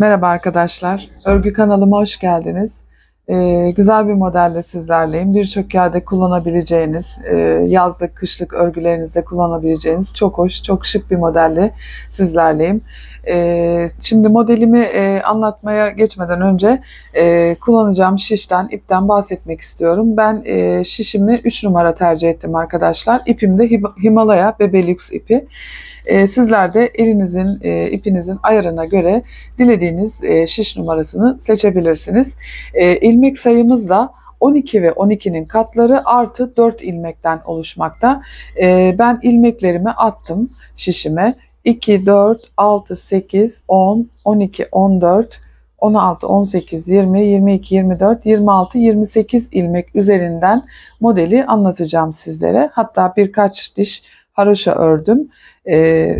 Merhaba arkadaşlar, örgü kanalıma hoş geldiniz. Ee, güzel bir modelle sizlerleyim. Birçok yerde kullanabileceğiniz, e, yazlık, kışlık örgülerinizde kullanabileceğiniz çok hoş, çok şık bir modelle sizlerleyim. Ee, şimdi modelimi e, anlatmaya geçmeden önce e, kullanacağım şişten, ipten bahsetmek istiyorum. Ben e, şişimi 3 numara tercih ettim arkadaşlar. İpim de Himalaya Bebelux ipi. E, sizler de elinizin, e, ipinizin ayarına göre dilediğiniz e, şiş numarasını seçebilirsiniz. E, ilmek sayımız da 12 ve 12'nin katları artı 4 ilmekten oluşmakta. E, ben ilmeklerimi attım şişime. 2, 4, 6, 8, 10, 12, 14, 16, 18, 20, 22, 24, 26, 28 ilmek üzerinden modeli anlatacağım sizlere. Hatta birkaç diş haroşa ördüm. Ee,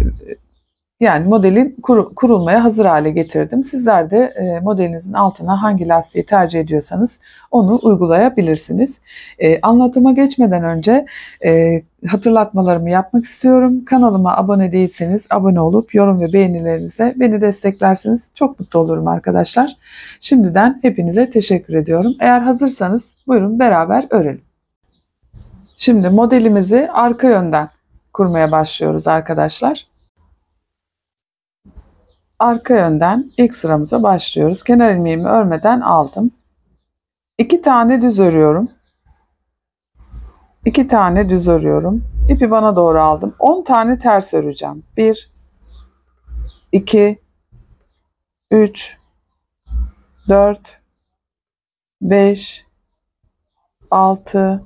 yani modelin kur, kurulmaya hazır hale getirdim. Sizler de e, modelinizin altına hangi lastiği tercih ediyorsanız onu uygulayabilirsiniz. E, anlatıma geçmeden önce e, hatırlatmalarımı yapmak istiyorum. Kanalıma abone değilseniz abone olup yorum ve beğenilerinizle beni desteklerseniz çok mutlu olurum arkadaşlar. Şimdiden hepinize teşekkür ediyorum. Eğer hazırsanız buyurun beraber örelim. Şimdi modelimizi arka yönden kurmaya başlıyoruz arkadaşlar. Arka yönden ilk sıramıza başlıyoruz. Kenar ilmeğimi örmeden aldım. İki tane düz örüyorum. İki tane düz örüyorum. İpi bana doğru aldım. 10 tane ters öreceğim. 1 2 3 4 5 6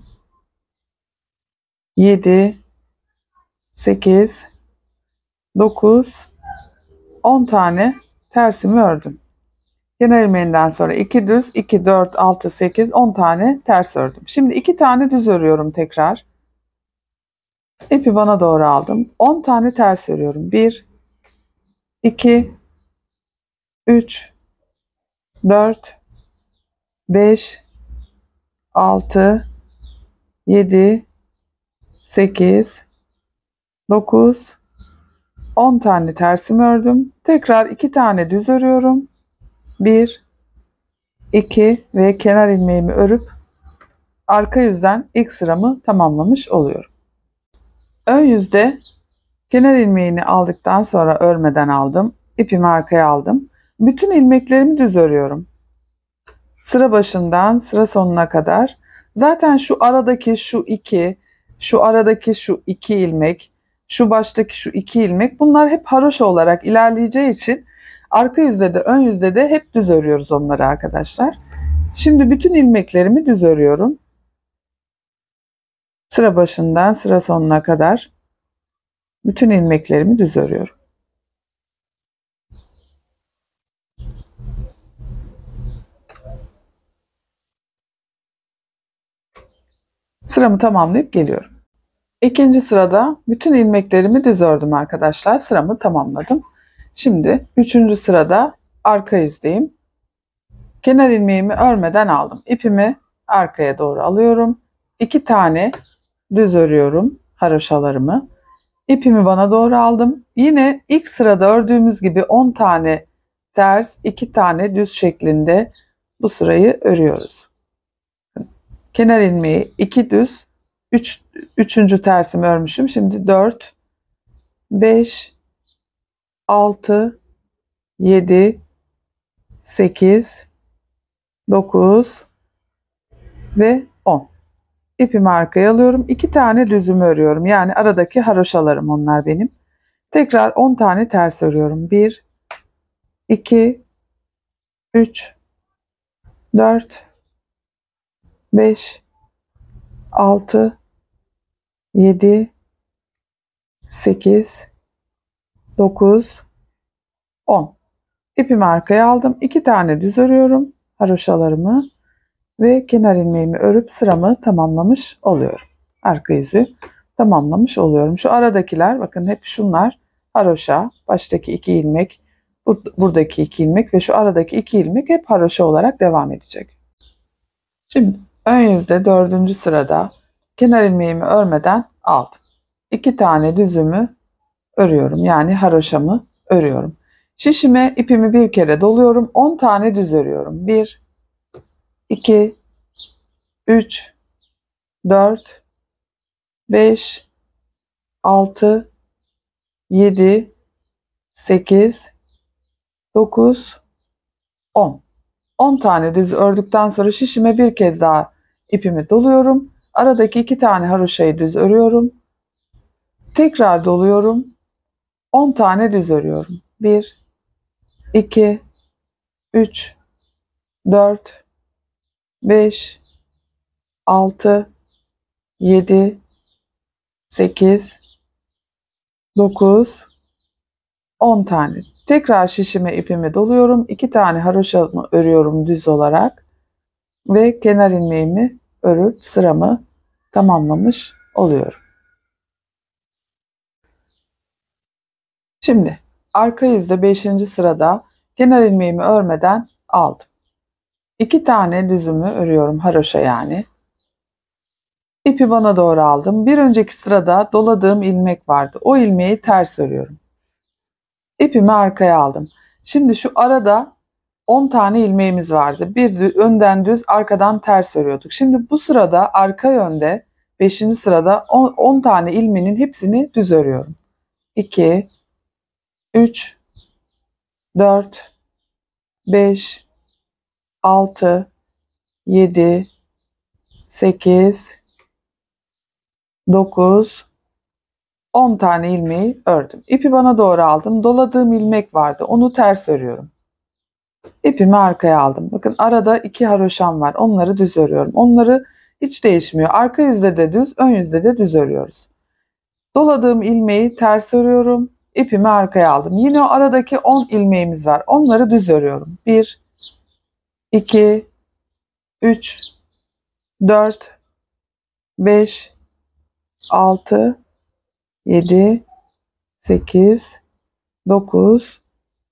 7 8, 9, 10 tane tersimi ördüm. Kenar ilmeğinden sonra 2 düz, 2, 4, 6, 8, 10 tane ters ördüm. Şimdi 2 tane düz örüyorum tekrar. İpi bana doğru aldım. 10 tane ters örüyorum. 1, 2, 3, 4, 5, 6, 7, 8, 9 10 tane tersimi ördüm. Tekrar 2 tane düz örüyorum. 1 2 ve kenar ilmeğimi örüp arka yüzden ilk sıramı tamamlamış oluyorum. Ön yüzde kenar ilmeğini aldıktan sonra örmeden aldım. İpimi arkaya aldım. Bütün ilmeklerimi düz örüyorum. Sıra başından sıra sonuna kadar. Zaten şu aradaki şu iki, şu aradaki şu iki ilmek, şu baştaki şu iki ilmek bunlar hep haroşa olarak ilerleyeceği için arka yüzde de ön yüzde de hep düz örüyoruz onları arkadaşlar. Şimdi bütün ilmeklerimi düz örüyorum. Sıra başından sıra sonuna kadar bütün ilmeklerimi düz örüyorum. Sıramı tamamlayıp geliyorum. İkinci sırada bütün ilmeklerimi düz ördüm arkadaşlar. Sıramı tamamladım. Şimdi üçüncü sırada arka yüzdeyim. Kenar ilmeğimi örmeden aldım. İpimi arkaya doğru alıyorum. İki tane düz örüyorum haroşalarımı. İpimi bana doğru aldım. Yine ilk sırada ördüğümüz gibi 10 tane ters, 2 tane düz şeklinde bu sırayı örüyoruz. Kenar ilmeği 2 düz, 3 üçüncü tersimi örmüşüm. Şimdi 4 5 6 7 8 9 ve 10. İpimi arkaya alıyorum. 2 tane düzümü örüyorum. Yani aradaki haroşalarım onlar benim. Tekrar 10 tane ters örüyorum. 1 2 3 4 5 6 7 8 9 10 İpimi arkaya aldım. 2 tane düz örüyorum. Haroşalarımı ve kenar ilmeğimi örüp sıramı tamamlamış oluyorum. Arka yüzü tamamlamış oluyorum. Şu aradakiler bakın hep şunlar haroşa. Baştaki iki ilmek, buradaki iki ilmek ve şu aradaki iki ilmek hep haroşa olarak devam edecek. Şimdi ön yüzde dördüncü sırada kenar ilmeğimi örmeden aldım. İki tane düzümü örüyorum. Yani haroşamı örüyorum. Şişime ipimi bir kere doluyorum. 10 tane düz örüyorum. 1 2 3 4 5 6 7 8 9 10 10 tane düz ördükten sonra şişime bir kez daha ipimi doluyorum. Aradaki iki tane haroşayı düz örüyorum. Tekrar doluyorum. 10 tane düz örüyorum. 1 2 3 4 5 6 7 8 9 10 tane. Tekrar şişime ipimi doluyorum. 2 tane haroşamı örüyorum düz olarak ve kenar ilmeğimi örüp sıramı tamamlamış oluyorum. Şimdi arka yüzde 5. sırada kenar ilmeğimi örmeden aldım. 2 tane düzümü örüyorum haroşa yani. İpi bana doğru aldım. Bir önceki sırada doladığım ilmek vardı. O ilmeği ters örüyorum. İpimi arkaya aldım. Şimdi şu arada 10 tane ilmeğimiz vardı. Bir önden düz, arkadan ters örüyorduk. Şimdi bu sırada arka yönde 5. sırada 10, 10 tane ilmeğin hepsini düz örüyorum. 2 3 4 5 6 7 8 9 10 tane ilmeği ördüm. İpi bana doğru aldım. Doladığım ilmek vardı. Onu ters örüyorum. İpimi arkaya aldım. Bakın arada iki haroşam var. Onları düz örüyorum. Onları hiç değişmiyor. Arka yüzde de düz, ön yüzde de düz örüyoruz. Doladığım ilmeği ters örüyorum. İpimi arkaya aldım. Yine o aradaki 10 ilmeğimiz var. Onları düz örüyorum. 1 2 3 4 5 6 7 8 9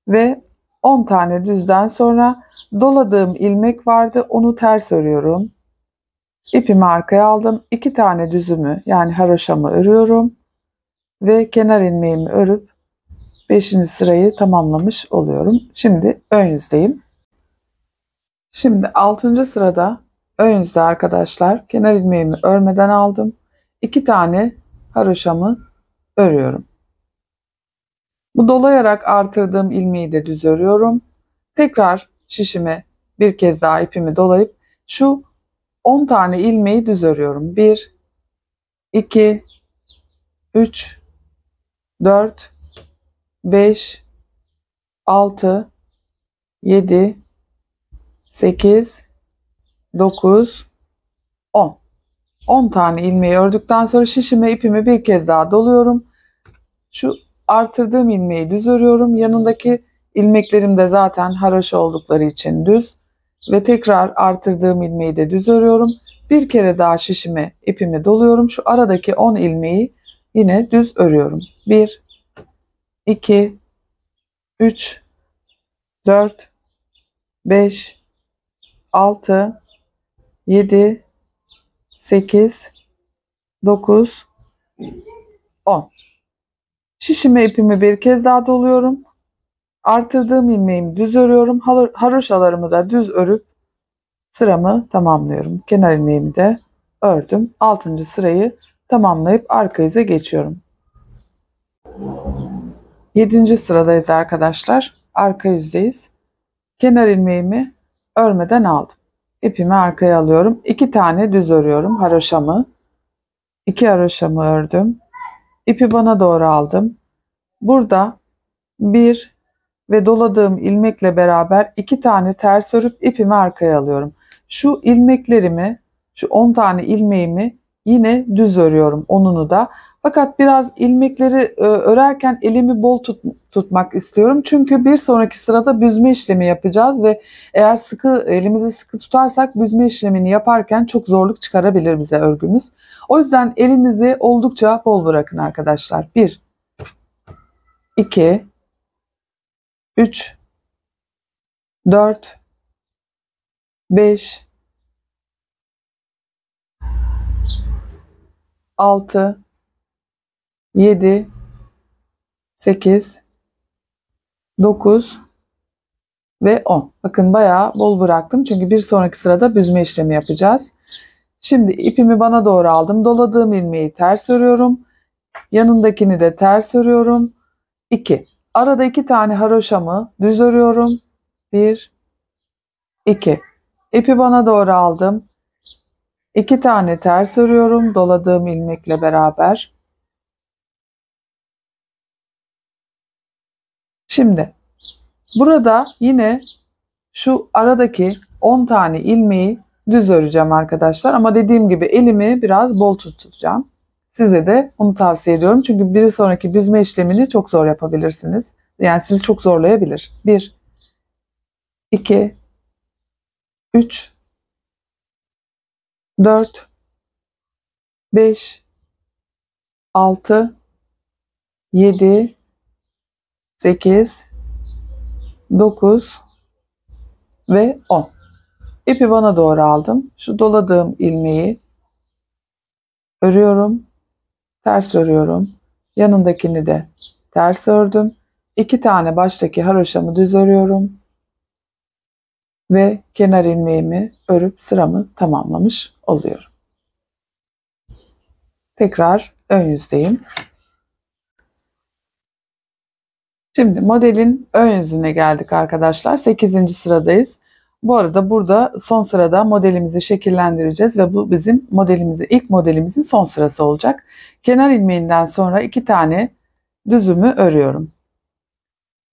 ve 10 tane düzden sonra doladığım ilmek vardı. Onu ters örüyorum. İpimi arkaya aldım. 2 tane düzümü yani haroşamı örüyorum ve kenar ilmeğimi örüp 5. sırayı tamamlamış oluyorum. Şimdi ön yüzdeyim. Şimdi 6. sırada ön yüzde arkadaşlar kenar ilmeğimi örmeden aldım. 2 tane haroşamı örüyorum. Bu dolayarak artırdığım ilmeği de düz örüyorum. Tekrar şişime bir kez daha ipimi dolayıp şu 10 tane ilmeği düz örüyorum. 1 2 3 4 5 6 7 8 9 10 10 tane ilmeği ördükten sonra şişime ipimi bir kez daha doluyorum. Şu artırdığım ilmeği düz örüyorum. Yanındaki ilmeklerim de zaten haroşa oldukları için düz. Ve tekrar artırdığım ilmeği de düz örüyorum. Bir kere daha şişime ipimi doluyorum. Şu aradaki 10 ilmeği yine düz örüyorum. 1 2 3 4 5 6 7 8 9 10 Şişime ipimi bir kez daha doluyorum. Artırdığım ilmeğimi düz örüyorum. Haroşalarımı da düz örüp sıramı tamamlıyorum. Kenar ilmeğimi de ördüm. 6. sırayı tamamlayıp arka yüze geçiyorum. 7. sıradayız arkadaşlar. Arka yüzdeyiz. Kenar ilmeğimi örmeden aldım. İpimi arkaya alıyorum. 2 tane düz örüyorum haroşamı. 2 haroşamı ördüm. İpi bana doğru aldım. Burada bir ve doladığım ilmekle beraber iki tane ters örüp ipimi arkaya alıyorum. Şu ilmeklerimi, şu 10 tane ilmeğimi yine düz örüyorum onunu da. Fakat biraz ilmekleri e, örerken elimi bol tut, tutmak istiyorum. Çünkü bir sonraki sırada büzme işlemi yapacağız ve eğer sıkı elimizi sıkı tutarsak büzme işlemini yaparken çok zorluk çıkarabilir bize örgümüz. O yüzden elinizi oldukça bol bırakın arkadaşlar. 1 2 3 4 5 6 7 8 9 ve 10. Bakın bayağı bol bıraktım çünkü bir sonraki sırada büzme işlemi yapacağız. Şimdi ipimi bana doğru aldım. Doladığım ilmeği ters örüyorum. Yanındakini de ters örüyorum. 2. Arada iki tane haroşamı düz örüyorum. 1 2. İpi bana doğru aldım. 2 tane ters örüyorum doladığım ilmekle beraber. Şimdi burada yine şu aradaki 10 tane ilmeği düz öreceğim arkadaşlar. Ama dediğim gibi elimi biraz bol tutacağım. Size de onu tavsiye ediyorum. Çünkü bir sonraki büzme işlemini çok zor yapabilirsiniz. Yani sizi çok zorlayabilir. 1 2 3 4 5 6 7 8 9 ve 10. İpi bana doğru aldım. Şu doladığım ilmeği örüyorum. Ters örüyorum. Yanındakini de ters ördüm. İki tane baştaki haroşamı düz örüyorum. Ve kenar ilmeğimi örüp sıramı tamamlamış oluyorum. Tekrar ön yüzdeyim. Şimdi modelin ön yüzüne geldik arkadaşlar. 8. sıradayız. Bu arada burada son sırada modelimizi şekillendireceğiz ve bu bizim modelimizi ilk modelimizin son sırası olacak. Kenar ilmeğinden sonra iki tane düzümü örüyorum.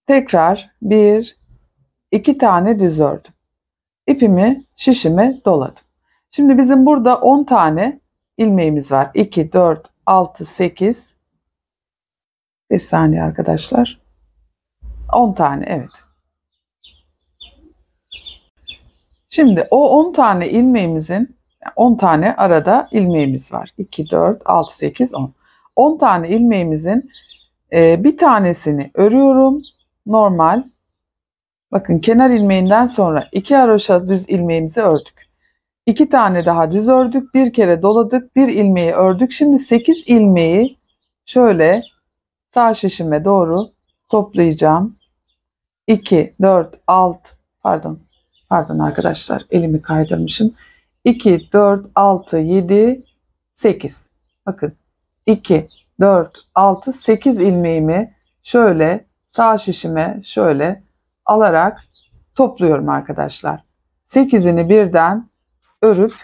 Tekrar bir, iki tane düz ördüm. İpimi şişime doladım. Şimdi bizim burada 10 tane ilmeğimiz var. 2, 4, 6, 8. Bir saniye arkadaşlar. 10 tane evet. Şimdi o 10 tane ilmeğimizin 10 tane arada ilmeğimiz var. 2, 4, 6, 8, 10. 10 tane ilmeğimizin e, bir tanesini örüyorum. Normal. Bakın kenar ilmeğinden sonra iki haroşa düz ilmeğimizi ördük. İki tane daha düz ördük. Bir kere doladık. Bir ilmeği ördük. Şimdi 8 ilmeği şöyle sağ şişime doğru toplayacağım. 2, 4, 6 pardon Pardon arkadaşlar elimi kaydırmışım. 2, 4, 6, 7, 8. Bakın 2, 4, 6, 8 ilmeğimi şöyle sağ şişime şöyle alarak topluyorum arkadaşlar. 8'ini birden örüp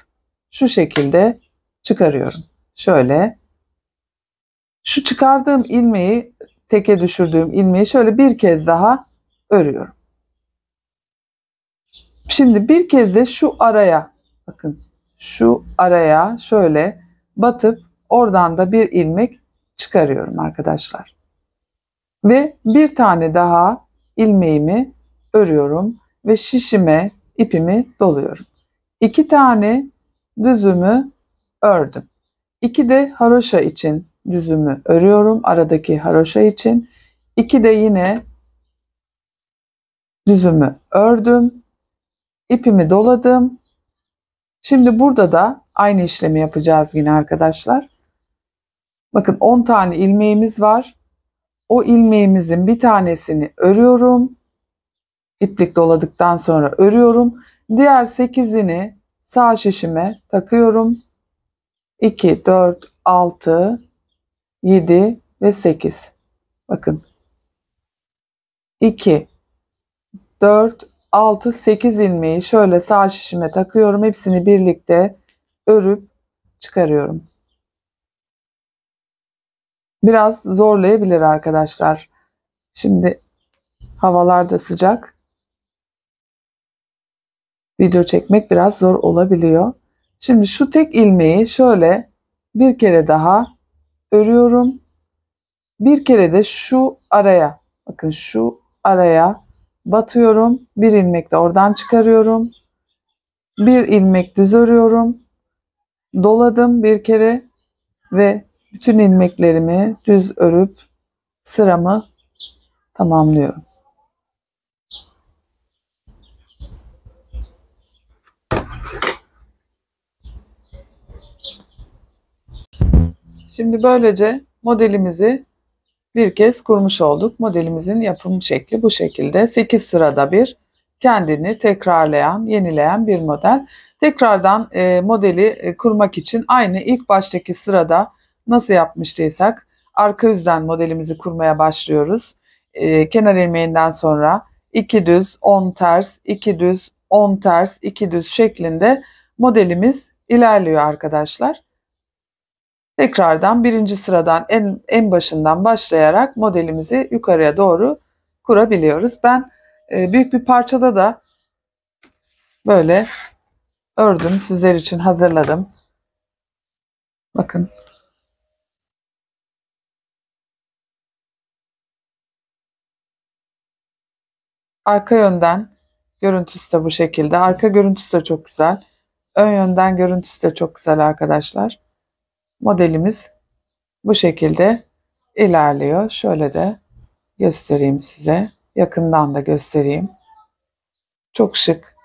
şu şekilde çıkarıyorum. Şöyle şu çıkardığım ilmeği teke düşürdüğüm ilmeği şöyle bir kez daha örüyorum. Şimdi bir kez de şu araya bakın şu araya şöyle batıp oradan da bir ilmek çıkarıyorum arkadaşlar. Ve bir tane daha ilmeğimi örüyorum ve şişime ipimi doluyorum. İki tane düzümü ördüm. İki de haroşa için düzümü örüyorum aradaki haroşa için. İki de yine düzümü ördüm ipimi doladım. Şimdi burada da aynı işlemi yapacağız yine arkadaşlar. Bakın 10 tane ilmeğimiz var. O ilmeğimizin bir tanesini örüyorum. İplik doladıktan sonra örüyorum. Diğer 8'ini sağ şişime takıyorum. 2, 4, 6, 7 ve 8. Bakın. 2, 4, 6, 8 ilmeği şöyle sağ şişime takıyorum. Hepsini birlikte örüp çıkarıyorum. Biraz zorlayabilir arkadaşlar. Şimdi havalar da sıcak. Video çekmek biraz zor olabiliyor. Şimdi şu tek ilmeği şöyle bir kere daha örüyorum. Bir kere de şu araya bakın şu araya batıyorum. Bir ilmek de oradan çıkarıyorum. Bir ilmek düz örüyorum. Doladım bir kere ve bütün ilmeklerimi düz örüp sıramı tamamlıyorum. Şimdi böylece modelimizi bir kez kurmuş olduk. Modelimizin yapım şekli bu şekilde. 8 sırada bir kendini tekrarlayan, yenileyen bir model. Tekrardan e, modeli e, kurmak için aynı ilk baştaki sırada nasıl yapmıştıysak arka yüzden modelimizi kurmaya başlıyoruz. E, kenar ilmeğinden sonra 2 düz, 10 ters, 2 düz, 10 ters, 2 düz şeklinde modelimiz ilerliyor arkadaşlar. Tekrardan birinci sıradan en, en başından başlayarak modelimizi yukarıya doğru kurabiliyoruz. Ben e, büyük bir parçada da böyle ördüm. Sizler için hazırladım. Bakın. Arka yönden görüntüsü de bu şekilde. Arka görüntüsü de çok güzel. Ön yönden görüntüsü de çok güzel arkadaşlar. Modelimiz bu şekilde ilerliyor. Şöyle de göstereyim size. Yakından da göstereyim. Çok şık,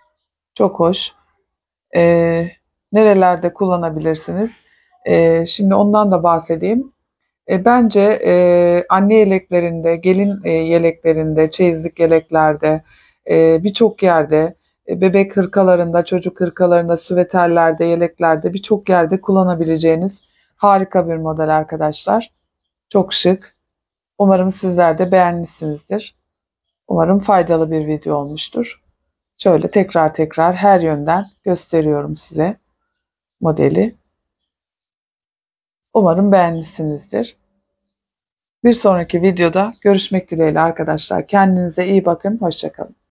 çok hoş. Ee, nerelerde kullanabilirsiniz? Ee, şimdi ondan da bahsedeyim. E, bence e, anne yeleklerinde, gelin e, yeleklerinde, çeyizlik yeleklerde, e, birçok yerde, e, bebek hırkalarında, çocuk hırkalarında, süveterlerde, yeleklerde birçok yerde kullanabileceğiniz harika bir model arkadaşlar. Çok şık. Umarım sizler de beğenmişsinizdir. Umarım faydalı bir video olmuştur. Şöyle tekrar tekrar her yönden gösteriyorum size modeli. Umarım beğenmişsinizdir. Bir sonraki videoda görüşmek dileğiyle arkadaşlar. Kendinize iyi bakın. Hoşçakalın.